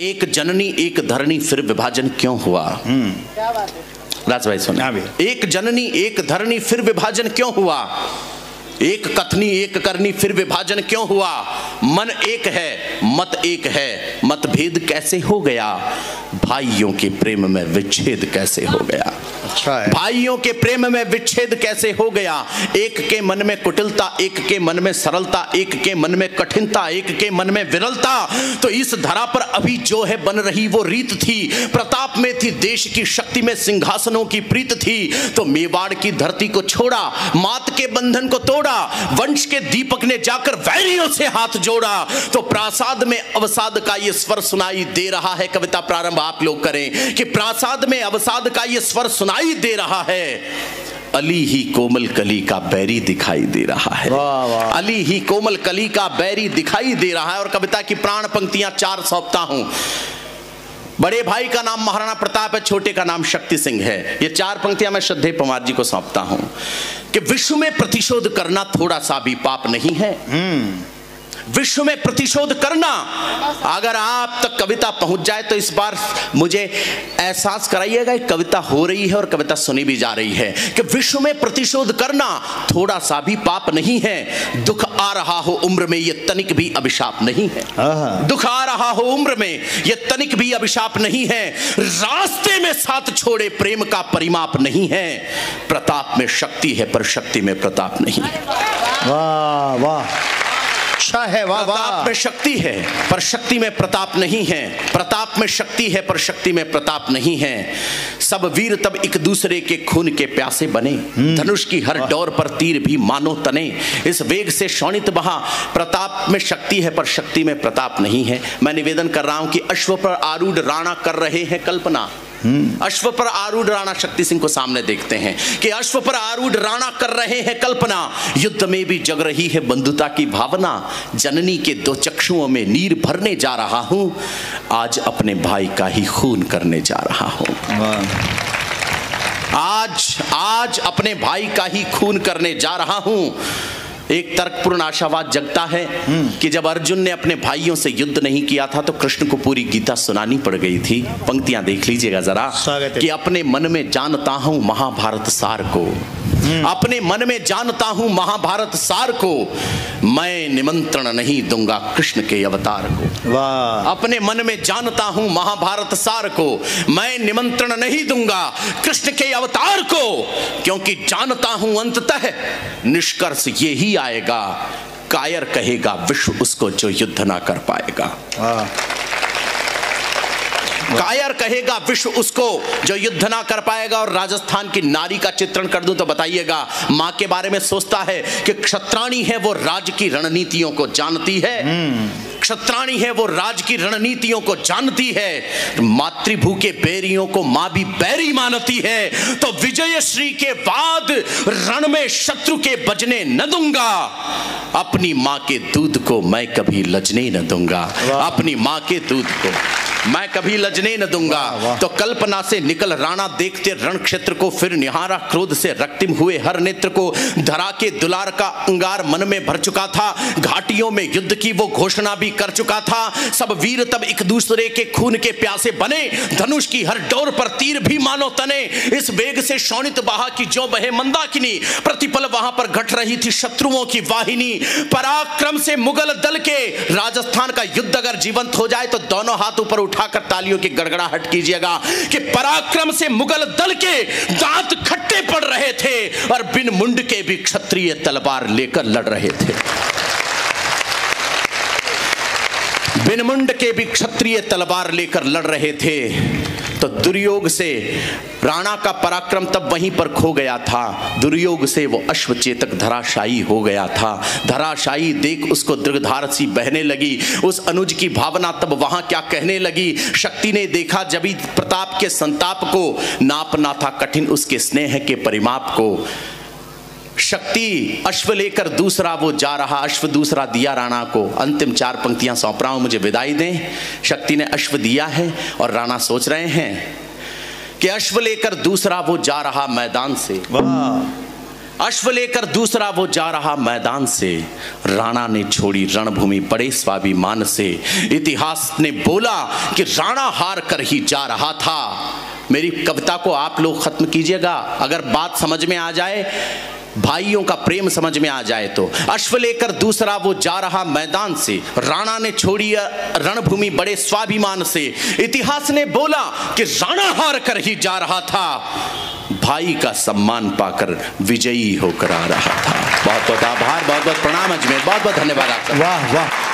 एक जननी एक धरनी फिर विभाजन क्यों हुआ? राज भाई सुना हाँ? एक जननी एक धरनी फिर विभाजन क्यों हुआ? एक कथनी एक करनी फिर विभाजन क्यों हुआ? मन एक है मत एक है। मतभेद कैसे हो गया? भाइयों के प्रेम में विच्छेद कैसे हो गया? अच्छा है। भाइयों के प्रेम में विच्छेद कैसे हो गया? एक के मन में कुटिलता एक के मन में सरलता एक के मन में कठिनता एक के मन में विरलता। तो इस धरा पर अभी जो है बन रही वो रीत थी। प्रताप में थी देश की शक्ति में सिंहासनों की प्रीत थी। तो मेवाड़ की धरती को छोड़ा मात के बंधन को तोड़ा वंश के दीपक ने जाकर वैरियों से हाथ जोड़ा। तो प्रासाद में अवसाद का यह स्वर सुनाई दे रहा है। कविता प्रारंभ आप लोग करें कि प्रासाद में अवसाद का यह स्वर सुनाई दे रहा है। अली ही कोमल कली का बैरी दिखाई दे रहा है। वाह, वाह। अली ही कोमल कली का बैरी दिखाई दे रहा है। और कविता की प्राण पंक्तियाँ चार सौंपता हूँ। बड़े भाई का नाम महाराणा प्रताप है छोटे का नाम शक्ति सिंह है। ये चार पंक्तियाँ मैं श्रद्धे पवार जी को सौंपता हूँ कि विश्व में प्रतिशोध करना थोड़ा सा भी पाप नहीं है। विश्व में प्रतिशोध करना अगर आप तक कविता पहुँच जाए तो इस बार मुझे एहसास कराइएगा कि कविता हो रही है और कविता सुनी भी जा रही है कि विश्व में प्रतिशोध करना थोड़ा सा भी पाप नहीं है दुख आ रहा हो उम्र में ये तनिक भी अभिशाप नहीं है। दुख आ रहा हो उम्र में ये तनिक भी अभिशाप नहीं है। रास्ते में साथ छोड़े प्रेम का परिमाप नहीं है। प्रताप में शक्ति है पर शक्ति में प्रताप नहीं है। वाह वाह। अच्छा है वाह प्रताप में शक्ति है पर शक्ति में प्रताप नहीं है। प्रताप में शक्ति है पर शक्ति में प्रताप नहीं है। सब वीर तब एक दूसरे के खून के प्यासे बने। धनुष की हर डोर पर तीर भी मानो तने। इस वेग से शोणित बहा प्रताप में शक्ति है पर शक्ति में प्रताप नहीं है। मैं निवेदन कर रहा हूँ कि अश्व पर आरूढ़ राणा कर रहे हैं कल्पना। अश्व पर आरूढ़ राणा शक्ति सिंह को सामने देखते हैं कि अश्व पर आरूढ़ राणा कर रहे हैं कल्पना। युद्ध में भी जग रही है बंधुता की भावना। जननी के दो चक्षुओं में नीर भरने जा रहा हूँ। आज अपने भाई का ही खून करने जा रहा हूँ। आज आज अपने भाई का ही खून करने जा रहा हूँ। एक तर्कपूर्ण आशावाद जगता है कि जब अर्जुन ने अपने भाइयों से युद्ध नहीं किया था तो कृष्ण को पूरी गीता सुनानी पड़ गई थी। पंक्तियाँ देख लीजिएगा जरा। कि अपने मन में जानता हूँ महाभारत सार को। अपने मन में जानता हूँ महाभारत सार को। मैं निमंत्रण नहीं दूँगा कृष्ण के अवतार को। वाह। अपने मन में जानता हूँ महाभारत सार को। मैं निमंत्रण नहीं दूँगा कृष्ण के अवतार को। क्योंकि जानता हूँ अंततः निष्कर्ष ये ही आएगा। कायर कहेगा विश्व उसको जो युद्ध ना कर पाएगा। वाह। कायर कहेगा विश्व उसको जो युद्ध ना कर पाएगा और राजस्थान की नारी का चित्रण कर दूँ तो बताइएगा माँ के बारे में सोचता है कि क्षत्राणी है वो राज की रणनीतियों को जानती है। क्षत्राणी है वो राज की रणनीतियों को जानती है। मातृभू के बैरियों को माँ भी बैरी मानती है। तो विजय श्री के बाद रण में शत्रु के बजने न दूँगा। अपनी माँ के दूध को मैं कभी लजने न दूँगा। अपनी माँ के दूध को मैं कभी लजने न दूँगा। तो कल्पना से निकल राणा देखते रण क्षेत्र को फिर निहारा क्रोध से रक्तिम हुए हर नेत्र को। धरा के दुलार का अंगार मन में भर चुका था। घाटियों में युद्ध की वो घोषणा भी कर चुका था। सब वीर तब एक दूसरे के खून के प्यासे बने। धनुष की हर डोर पर तीर भी मानो तने। इस वेग से शोणित बहा की जो बहे मंदाकिनी। प्रतिपल वहाँ पर घट रही थी शत्रुओं की वाहिनी। पराक्रम से मुगल दल के। राजस्थान का युद्ध अगर जीवंत हो जाए तो दोनों हाथ ऊपर उठाकर तालियों की गड़गड़ाहट कीजिएगा कि पराक्रम से मुगल दल के दांत खट्टे पड़ रहे थे और बिन मुंड के भी क्षत्रिय तलवार लेकर लड़ रहे थे। बिन मुंड के भी क्षत्रिय तलवार लेकर लड़ रहे थे। तो दुर्योग से राणा का पराक्रम तब वहीं पर खो गया था। दुर्योग से वो अश्वचेतक धराशायी हो गया था। धराशायी देख उसको दृगधार सी बहने लगी। उस अनुज की भावना तब वहाँ क्या कहने लगी? शक्ति ने देखा जबी प्रताप के संताप को। नापना था कठिन उसके स्नेह के परिमाप को। शक्ति अश्व लेकर दूसरा वो जा रहा अश्व दूसरा दिया राणा को। अंतिम चार पंक्तियाँ सौंप रहा हूँ मुझे विदाई दें। शक्ति ने अश्व दिया है और राणा सोच रहे हैं कि अश्व लेकर दूसरा वो जा रहा मैदान से। अश्व लेकर दूसरा वो जा रहा मैदान से। राणा ने छोड़ी रणभूमि बड़े स्वाभिमान से। इतिहास ने बोला कि राणा हार कर ही जा रहा था। मेरी कविता को आप लोग खत्म कीजिएगा। अगर बात समझ में आ जाए भाइयों का प्रेम समझ में आ जाए तो। अश्व लेकर दूसरा वो जा रहा मैदान से। राणा ने छोड़ी रणभूमि बड़े स्वाभिमान से। इतिहास ने बोला कि राणा हार कर ही जा रहा था। भाई का सम्मान पाकर विजयी होकर आ रहा था। बहुत बहुत आभार, बहुत बहुत प्रणाम अजमेर, बहुत बहुत धन्यवाद आपका। वाह वाह।